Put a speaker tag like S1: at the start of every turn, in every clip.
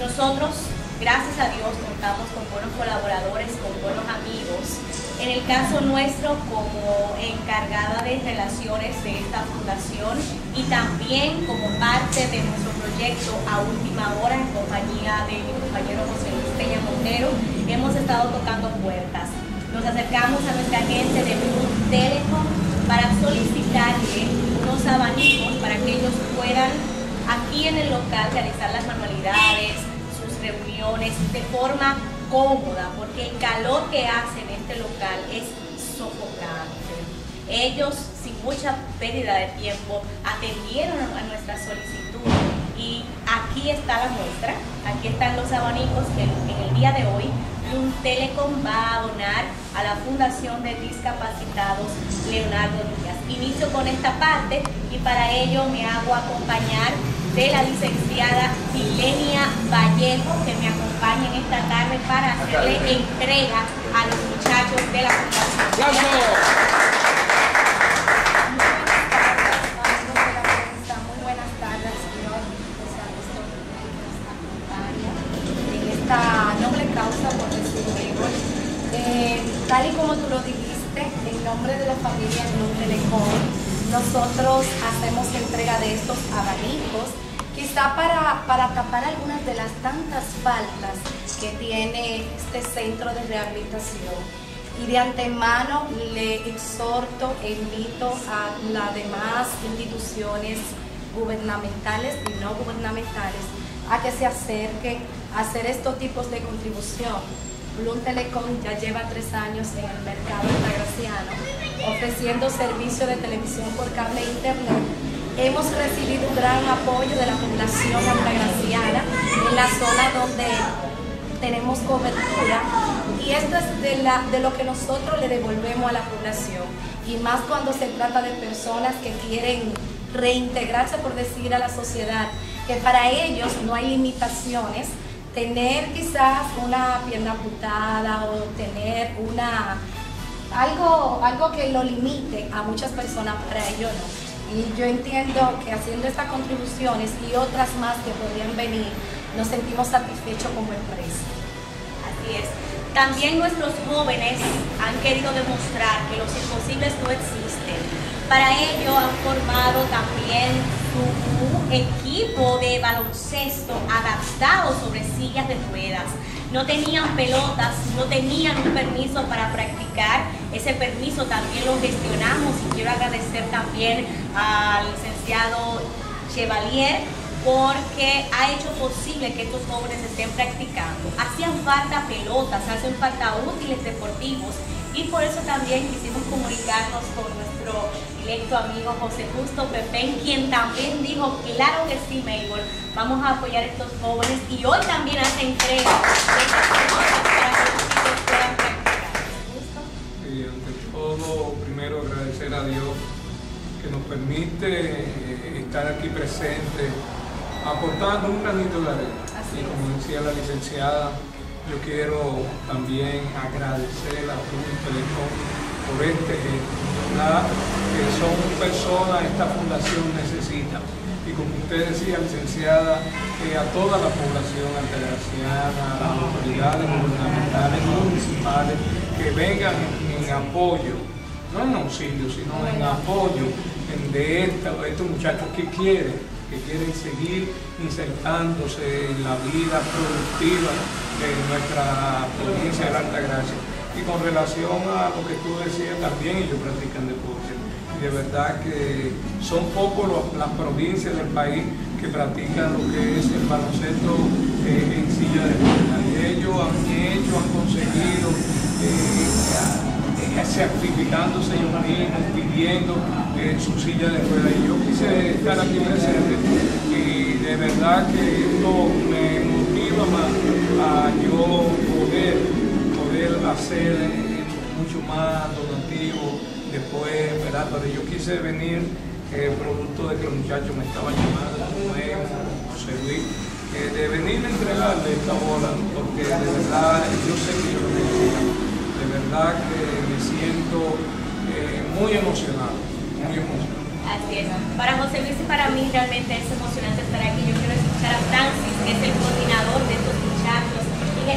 S1: Nosotros, gracias a Dios, contamos con buenos colaboradores, con buenos amigos. En el caso nuestro, como encargada de relaciones de esta fundación y también como parte de nuestro proyecto a última hora en compañía de mi compañero José Luis Peña Montero, hemos estado tocando puertas. Nos acercamos a nuestra gente de Blue Telecom para solicitarle unos abanicos para que ellos puedan aquí en el local realizar las manualidades, reuniones de forma cómoda, porque el calor que hace en este local es sofocante. Ellos, sin mucha pérdida de tiempo, atendieron a nuestra solicitud y aquí está la muestra, aquí están los abanicos que en el día de hoy Telecom va a donar a la Fundación de Discapacitados Leonardo Díaz. Inicio con esta parte y para ello me hago acompañar de la licenciada Silenia Vallejo, que me acompaña en esta tarde para hacerle entrega a los muchachos de la Fundación.
S2: Muy buenas tardes, señor en esta noble causa, por decirlo eh, tal y como tú lo dijiste, en nombre de la familia Blue Telecom, nosotros hacemos entrega de estos abanicos, quizá para, para tapar algunas de las tantas faltas que tiene este centro de rehabilitación. Y de antemano le exhorto e invito a las demás instituciones gubernamentales y no gubernamentales a que se acerquen a hacer estos tipos de contribución. Bloom Telecom ya lleva tres años en el mercado altagraciano ofreciendo servicio de televisión por cable e internet. Hemos recibido un gran apoyo de la población altagraciana en la zona donde tenemos cobertura y esto es de, la, de lo que nosotros le devolvemos a la población y más cuando se trata de personas que quieren reintegrarse por decir a la sociedad que para ellos no hay limitaciones tener quizás una pierna amputada o tener una algo, algo que lo limite a muchas personas, para ello no. Y yo entiendo que haciendo estas contribuciones y otras más que podrían venir, nos sentimos satisfechos como empresa.
S1: Así es. También nuestros jóvenes han querido demostrar que los imposibles no existen. Para ello han formado también su equipo de baloncesto adaptado sobre sillas de ruedas no tenían pelotas, no tenían un permiso para practicar. Ese permiso también lo gestionamos y quiero agradecer también al licenciado Chevalier porque ha hecho posible que estos jóvenes estén practicando. Hacían falta pelotas, hacen falta útiles deportivos y por eso también quisimos comunicarnos con nuestro directo amigo José Justo Pepén, quien también dijo, claro que sí, Mabel, vamos a apoyar a estos jóvenes y hoy también hace entrega de para que.
S3: Y ante todo, primero agradecer a Dios que nos permite eh, estar aquí presente, aportando un granito de arena. Y como decía la licenciada, yo quiero también agradecer a Blue Telecom por este gesto, que son personas, esta fundación necesita. Y como usted decía, licenciada, a toda la población altagraciana, a las autoridades gubernamentales, municipales, que vengan en apoyo, no en auxilio, sino en apoyo de, estos muchachos que quieren, que quieren seguir insertándose en la vida productiva de nuestra provincia de la Alta Gracia. Y con relación a lo que tú decías también, ellos practican deporte. Y de verdad que son pocos las provincias del país que practican lo que es el baloncesto eh, en silla de ruedas. Y ellos han hecho, han conseguido, eh, eh, ellos mismos, pidiendo su silla de ruedas. Y yo quise estar aquí presente y de verdad que esto me motiva más yo poder, poder hacer mucho más donativo después, ¿verdad? Pero yo quise venir, eh, producto de que los muchachos me estaban llamando, José Luis, eh, de venir a entregarle esta bola, porque de verdad yo sé que yo lo. De verdad que me siento eh, muy emocionado, muy emocionado.
S1: Así es. Para José Luis y para mí realmente es emocionante estar aquí. Yo quiero escuchar a Francis, que es el coordinador de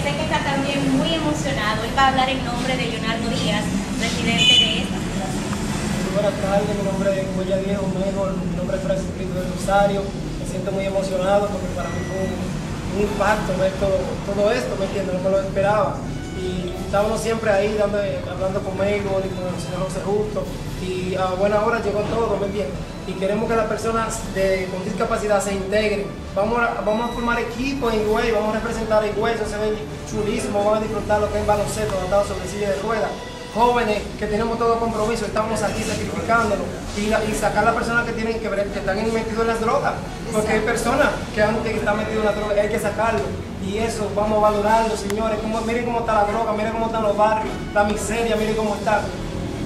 S1: sé que está también muy emocionado. Él va a hablar en nombre de Leonardo Díaz, presidente de esta
S4: Muy buenas tardes, mi nombre es Goya Diego Mejor, mi nombre es Francisco del Rosario. Me siento muy emocionado porque para mí fue un, impacto ver todo, todo esto, ¿me entiendes? No me lo esperaba y estábamos siempre ahí dando, hablando conmigo y con el señor José Justo y a buena hora llegó todo, ¿me entiendes? Y queremos que las personas de, con discapacidad se integren. Vamos a, vamos a formar equipos en Higüey, vamos a representar a Higüey, eso se ve chulísimo, vamos a disfrutar lo que es baloncesto, adaptado sobre silla de ruedas jóvenes que tenemos todo compromiso, estamos aquí sacrificándolo y, sacar a las personas que tienen que ver, que están metidos en las drogas, porque hay personas que antes están metidos en las drogas, hay que sacarlo y eso vamos a valorarlo, señores, como, miren cómo está la droga, miren cómo están los barrios, la miseria, miren cómo está.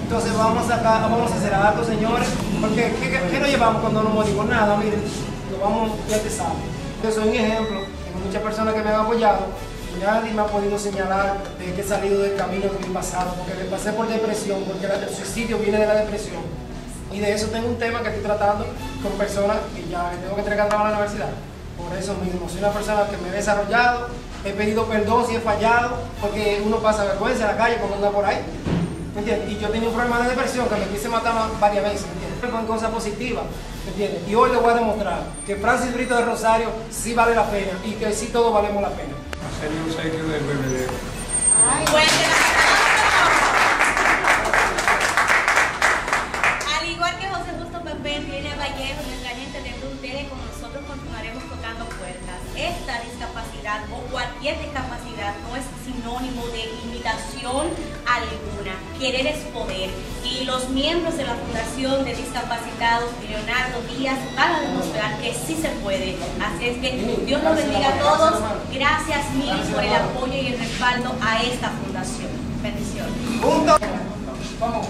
S4: Entonces vamos a sacar, vamos a hacer algo, señores, porque ¿qué, qué, nos llevamos cuando no morimos? Nada, miren, lo vamos, ya te sabes. Yo soy un ejemplo, tengo muchas personas que me han apoyado, nadie me ha podido señalar de que he salido del camino que mi pasado, porque me pasé por depresión, porque el suicidio viene de la depresión. Y de eso tengo un tema que estoy tratando con personas que ya tengo que entregar a la universidad. Por eso mismo, soy una persona que me he desarrollado, he pedido perdón si he fallado, porque uno pasa vergüenza en la calle cuando anda por ahí. ¿Me? Y yo tenía un problema de depresión que me quise matar varias veces, ¿me entiendes? Con cosas positivas, ¿me? Y hoy le voy a demostrar que Francis Brito de Rosario sí vale la pena y que sí todos valemos la pena
S3: hacerle un obsequio del bebedero.
S1: Ay, Al igual que José Justo Pepe, tiene Vallejo, nuestra gente de Blue Tele, con nosotros continuaremos tocando puertas. Esta discapacidad o cualquier discapacidad no es sinónimo de limitación alguna. Querer es poder. Y los miembros de la Fundación de Discapacitados Leonardo Díaz van a demostrar que sí se puede. Así es que Dios los bendiga a todos. Gracias mil por el apoyo y el respaldo a esta fundación. Bendiciones.
S4: Vamos.